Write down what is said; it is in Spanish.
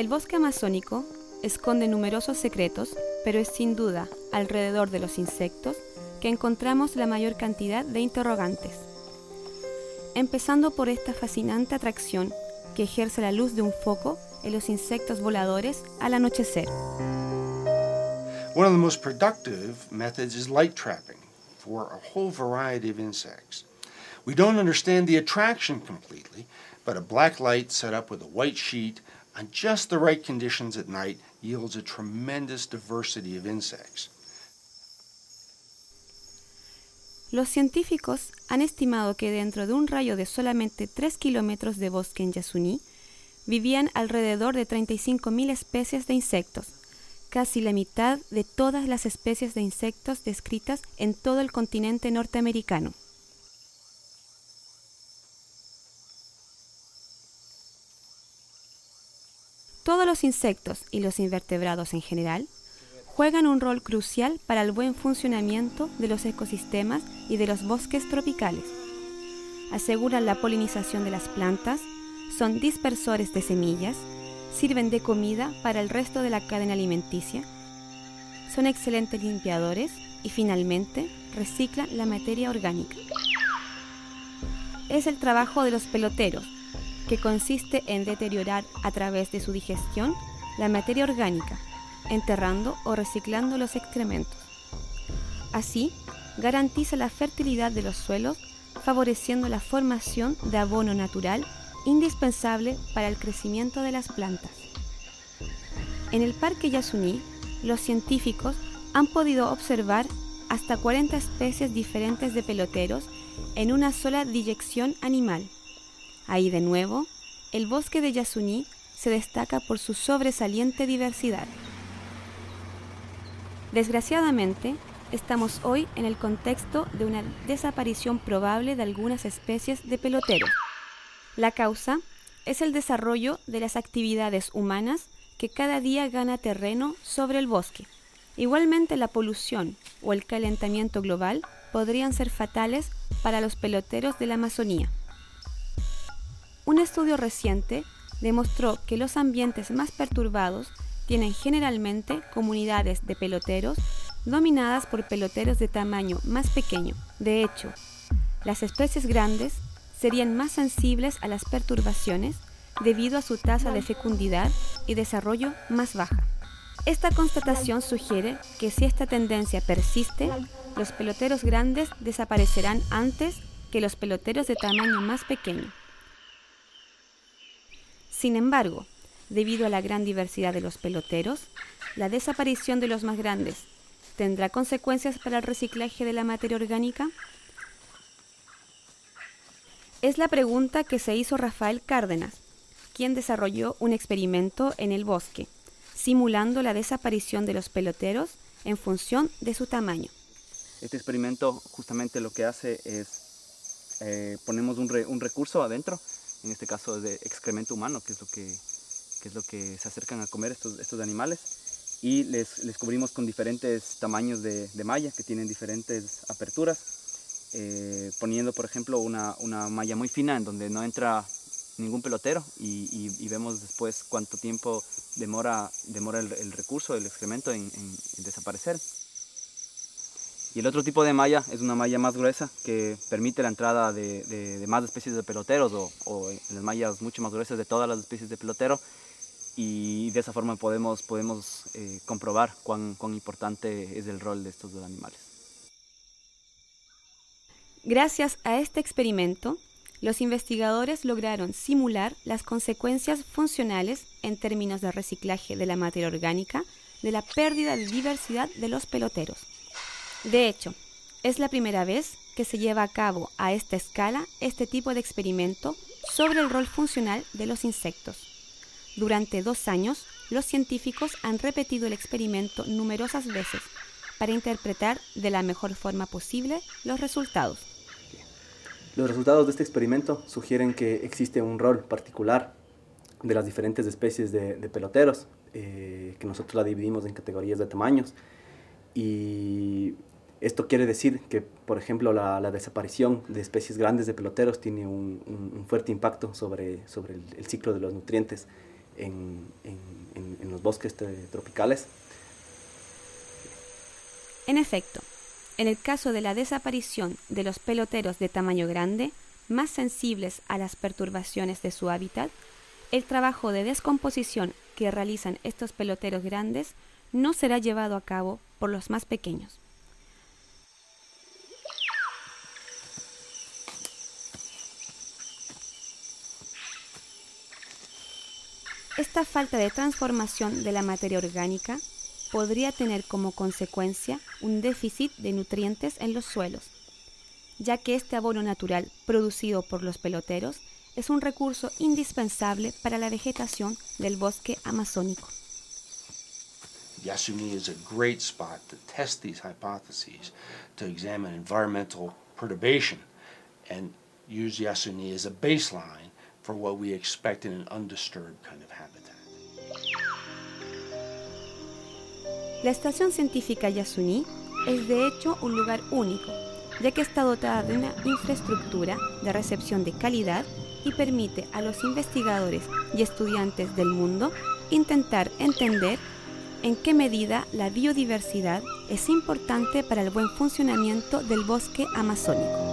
El bosque amazónico esconde numerosos secretos, pero es sin duda alrededor de los insectos que encontramos la mayor cantidad de interrogantes. Empezando por esta fascinante atracción que ejerce la luz de un foco en los insectos voladores al anochecer. One of the most productive methods is light trapping for a whole variety of insects. We don't understand the attraction completely, but a black light set up with a white sheet on just the right conditions at night yields a tremendous diversity of insects. Los científicos han estimado que dentro de un rayo de solamente 3 kilómetros de bosque en Yasuní vivían alrededor de 35.000 especies de insectos, casi la mitad de todas las especies de insectos descritas en todo el continente norteamericano. Todos los insectos y los invertebrados en general juegan un rol crucial para el buen funcionamiento de los ecosistemas y de los bosques tropicales. Aseguran la polinización de las plantas, son dispersores de semillas, sirven de comida para el resto de la cadena alimenticia, son excelentes limpiadores y finalmente reciclan la materia orgánica. Es el trabajo de los peloteros, que consiste en deteriorar a través de su digestión la materia orgánica, enterrando o reciclando los excrementos. Así, garantiza la fertilidad de los suelos, favoreciendo la formación de abono natural indispensable para el crecimiento de las plantas. En el Parque Yasuní, los científicos han podido observar hasta 40 especies diferentes de peloteros en una sola diyección animal. Ahí de nuevo, el bosque de Yasuní se destaca por su sobresaliente diversidad. Desgraciadamente, estamos hoy en el contexto de una desaparición probable de algunas especies de peloteros. La causa es el desarrollo de las actividades humanas que cada día gana terreno sobre el bosque. Igualmente la polución o el calentamiento global podrían ser fatales para los peloteros de la Amazonía. Un estudio reciente demostró que los ambientes más perturbados tienen generalmente comunidades de peloteros dominadas por peloteros de tamaño más pequeño. De hecho, las especies grandes serían más sensibles a las perturbaciones debido a su tasa de fecundidad y desarrollo más baja. Esta constatación sugiere que si esta tendencia persiste, los peloteros grandes desaparecerán antes que los peloteros de tamaño más pequeño. Sin embargo, debido a la gran diversidad de los peloteros, la desaparición de los más grandes tendrá consecuencias para el reciclaje de la materia orgánica? Es la pregunta que se hizo Rafael Cárdenas, quien desarrolló un experimento en el bosque, simulando la desaparición de los peloteros en función de su tamaño. Este experimento justamente lo que hace es, eh, ponemos un, recurso adentro, en este caso de excremento humano, que es lo que, es lo que se acercan a comer estos, estos animales, y les, les cubrimos con diferentes tamaños de, de malla que tienen diferentes aperturas eh, poniendo por ejemplo una, una, malla muy fina en donde no entra ningún pelotero y, vemos después cuánto tiempo demora, demora el, recurso, el excremento en, desaparecer. Y el otro tipo de malla es una malla más gruesa que permite la entrada de, más especies de peloteros o, las mallas mucho más gruesas de todas las especies de pelotero y de esa forma podemos, eh, comprobar cuán importante es el rol de estos dos animales. Gracias a este experimento, los investigadores lograron simular las consecuencias funcionales en términos de reciclaje de la materia orgánica de la pérdida de diversidad de los peloteros. De hecho, es la primera vez que se lleva a cabo a esta escala este tipo de experimento sobre el rol funcional de los insectos. Durante dos años, los científicos han repetido el experimento numerosas veces para interpretar de la mejor forma posible los resultados. Los resultados de este experimento sugieren que existe un rol particular de las diferentes especies de, peloteros, eh, que nosotros la dividimos en categorías de tamaños. Y esto quiere decir que, por ejemplo, la, desaparición de especies grandes de peloteros tiene un, fuerte impacto sobre, sobre el, ciclo de los nutrientes en, los bosques tropicales. En efecto, en el caso de la desaparición de los peloteros de tamaño grande, más sensibles a las perturbaciones de su hábitat, el trabajo de descomposición que realizan estos peloteros grandes no será llevado a cabo por los más pequeños. Esta falta de transformación de la materia orgánica podría tener como consecuencia un déficit de nutrientes en los suelos, ya que este abono natural producido por los peloteros es un recurso indispensable para la vegetación del bosque amazónico. Yasuni is a great spot to test these hypotheses, to examine environmental perturbation, and use Yasuni as a baseline for what we expect in an undisturbed kind of habitat. La estación científica Yasuni es de hecho un lugar único, ya que está dotada de una infraestructura de recepción de calidad y permite a los investigadores y estudiantes del mundo intentar entender en qué medida la biodiversidad es importante para el buen funcionamiento del bosque amazónico.